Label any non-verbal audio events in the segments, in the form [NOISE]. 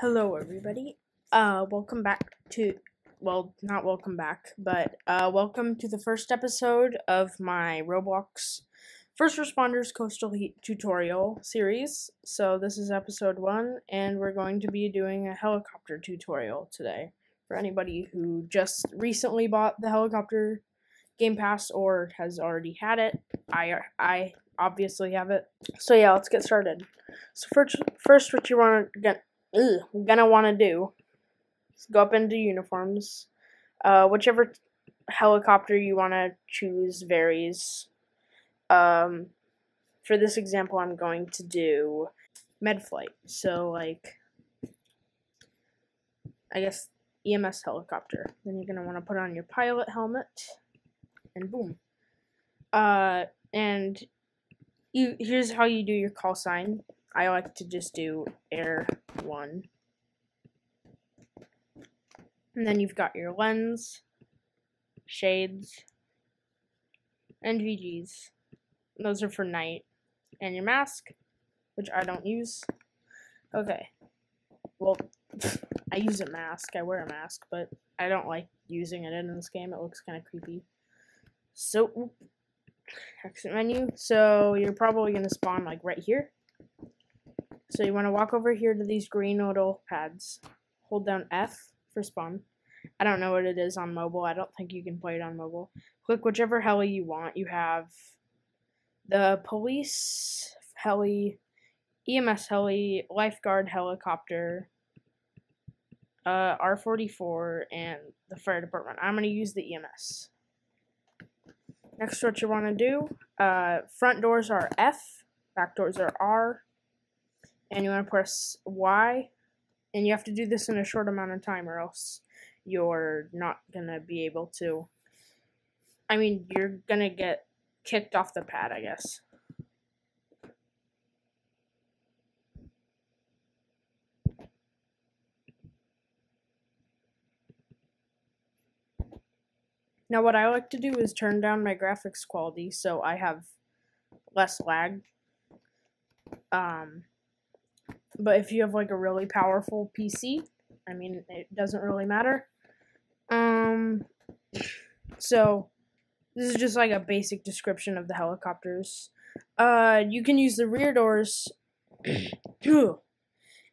Hello, everybody. Uh, welcome back to, well, not welcome back, but uh, welcome to the first episode of my Roblox First Responders Coastal Heat tutorial series. So this is episode one, and we're going to be doing a helicopter tutorial today. For anybody who just recently bought the helicopter Game Pass or has already had it, I I obviously have it. So yeah, let's get started. So first, first what you want to get ugh, gonna want to do is go up into uniforms. Uh, whichever helicopter you want to choose varies. Um, for this example, I'm going to do medflight. So, like, I guess EMS helicopter. Then you're gonna want to put on your pilot helmet, and boom. Uh, and you here's how you do your call sign. I like to just do air one. And then you've got your lens, shades, and NVGs. Those are for night. And your mask, which I don't use. Okay. Well, [LAUGHS] I use a mask. I wear a mask, but I don't like using it in this game. It looks kind of creepy. So, exit menu. So, you're probably going to spawn, like, right here. So you want to walk over here to these green little pads. Hold down F for spawn. I don't know what it is on mobile. I don't think you can play it on mobile. Click whichever heli you want. You have the police heli, EMS heli, lifeguard helicopter, uh, R44, and the fire department. I'm going to use the EMS. Next, what you want to do, uh, front doors are F, back doors are R, and you want to press Y, and you have to do this in a short amount of time, or else you're not gonna be able to. I mean, you're gonna get kicked off the pad, I guess. Now, what I like to do is turn down my graphics quality so I have less lag. Um, but if you have like a really powerful PC, I mean, it doesn't really matter. Um, so this is just like a basic description of the helicopters. Uh, you can use the rear doors, [CLEARS THROAT]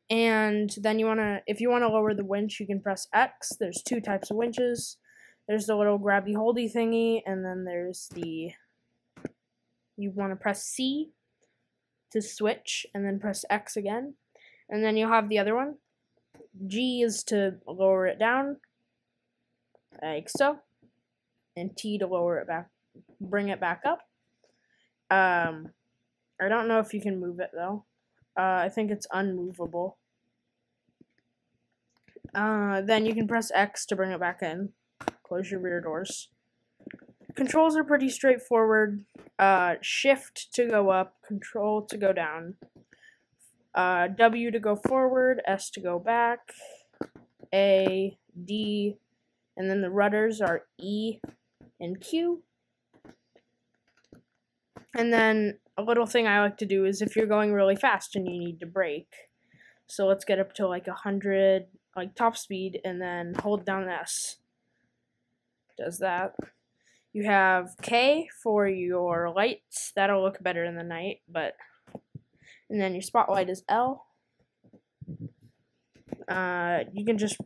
and then you wanna, if you wanna lower the winch, you can press X. There's two types of winches. There's the little grabby holdy thingy, and then there's the. You want to press C to switch, and then press X again. And then you'll have the other one. G is to lower it down, like so. And T to lower it back, bring it back up. Um, I don't know if you can move it though. Uh, I think it's unmovable. Uh, then you can press X to bring it back in. Close your rear doors. Controls are pretty straightforward. Uh, shift to go up, control to go down uh, W to go forward, S to go back, A, D, and then the rudders are E and Q. And then a little thing I like to do is if you're going really fast and you need to brake, so let's get up to like a hundred, like top speed, and then hold down S. Does that. You have K for your lights. That'll look better in the night, but and then your spotlight is L. Uh, you can just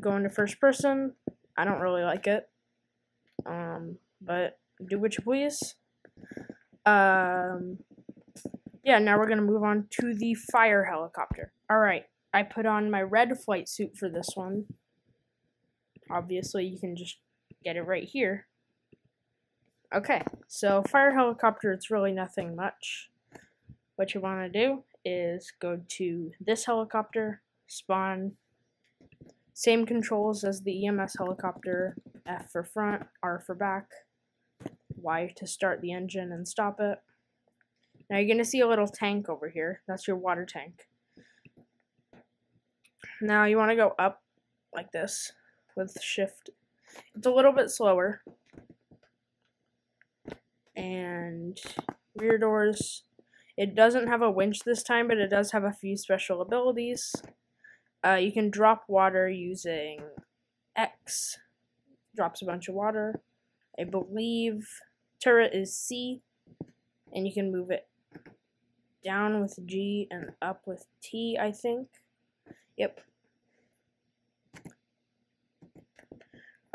go into first person. I don't really like it, um, but do what you please. Um, yeah, now we're gonna move on to the fire helicopter. All right, I put on my red flight suit for this one. Obviously, you can just get it right here. Okay, so fire helicopter, it's really nothing much what you want to do is go to this helicopter, spawn, same controls as the EMS helicopter, F for front, R for back, Y to start the engine and stop it. Now you're going to see a little tank over here. That's your water tank. Now you want to go up like this with shift. It's a little bit slower. And rear doors It doesn't have a winch this time, but it does have a few special abilities. Uh, you can drop water using X, drops a bunch of water. I believe turret is C, and you can move it down with G and up with T, I think. Yep.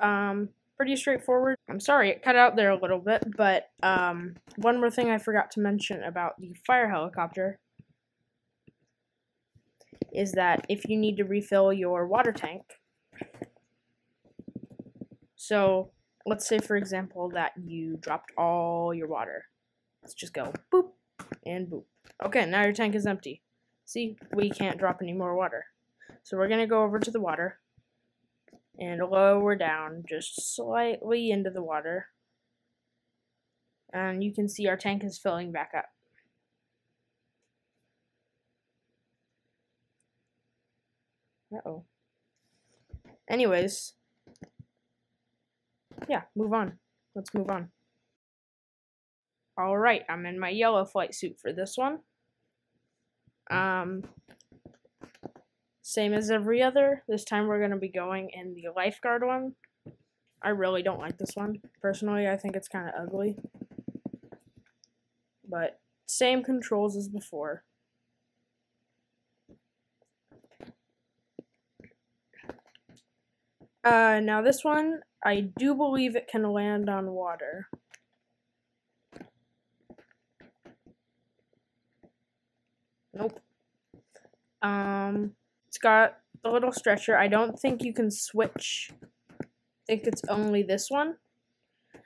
Um, pretty straightforward. I'm sorry, it cut out there a little bit, but um, one more thing I forgot to mention about the fire helicopter is that if you need to refill your water tank, so let's say for example that you dropped all your water. Let's just go boop and boop. Okay, now your tank is empty. See, we can't drop any more water. So we're going to go over to the water and lower down just slightly into the water. And you can see our tank is filling back up. Uh-oh. Anyways, yeah, move on. Let's move on. Alright, I'm in my yellow flight suit for this one. Um, same as every other. This time we're going to be going in the lifeguard one. I really don't like this one. Personally, I think it's kind of ugly. But same controls as before. Uh, now this one, I do believe it can land on water. Nope. Um, it's got a little stretcher. I don't think you can switch. I think it's only this one.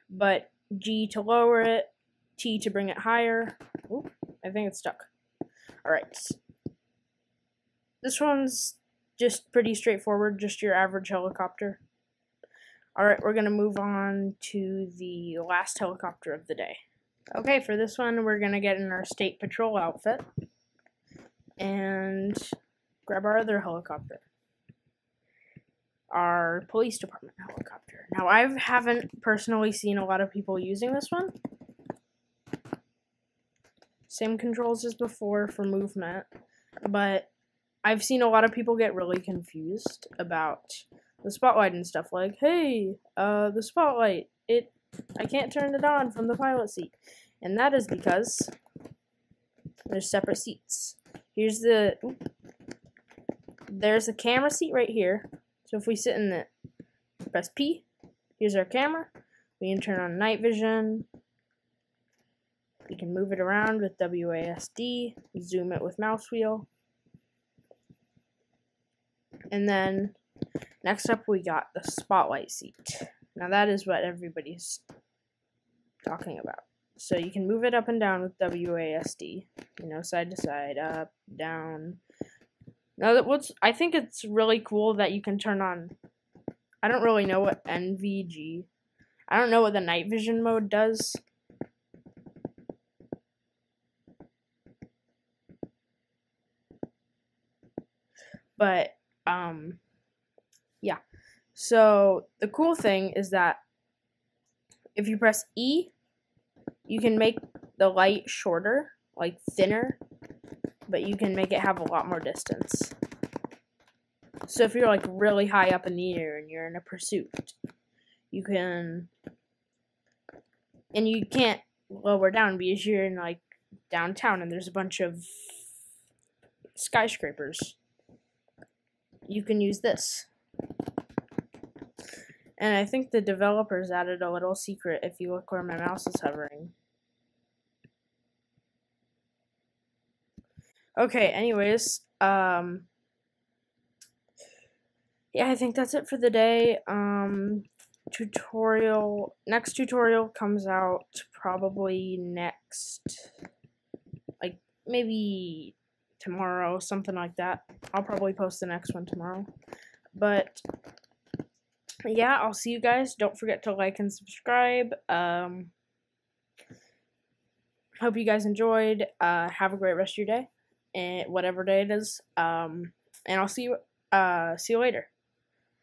But G to lower it, T to bring it higher. I think it's stuck. Alright. This one's just pretty straightforward, just your average helicopter. Alright, we're going to move on to the last helicopter of the day. Okay, for this one, we're going to get in our state patrol outfit. And grab our other helicopter. Our police department helicopter. Now, I haven't personally seen a lot of people using this one. Same controls as before for movement, but I've seen a lot of people get really confused about the spotlight and stuff like, hey, uh, the spotlight, it, I can't turn it on from the pilot seat. And that is because there's separate seats. Here's the, there's a camera seat right here. So if we sit in the, press P, here's our camera. We can turn on night vision. We can move it around with WASD, zoom it with mouse wheel. And then next up we got the spotlight seat. Now that is what everybody's talking about. So you can move it up and down with WASD, you know, side to side, up, down, now that what's I think it's really cool that you can turn on I don't really know what NVG I don't know what the night vision mode does. But um yeah. So the cool thing is that if you press E, you can make the light shorter, like thinner, but you can make it have a lot more distance. So if you're like really high up in the air and you're in a pursuit, you can, and you can't lower down because you're in like downtown and there's a bunch of skyscrapers. You can use this. And I think the developers added a little secret if you look where my mouse is hovering. Okay, anyways, um yeah, I think that's it for the day. Um tutorial next tutorial comes out probably next like maybe tomorrow, something like that. I'll probably post the next one tomorrow. But yeah, I'll see you guys. Don't forget to like and subscribe. Um hope you guys enjoyed. Uh have a great rest of your day and whatever day it is. Um, and I'll see you. Uh, see you later.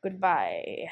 Goodbye.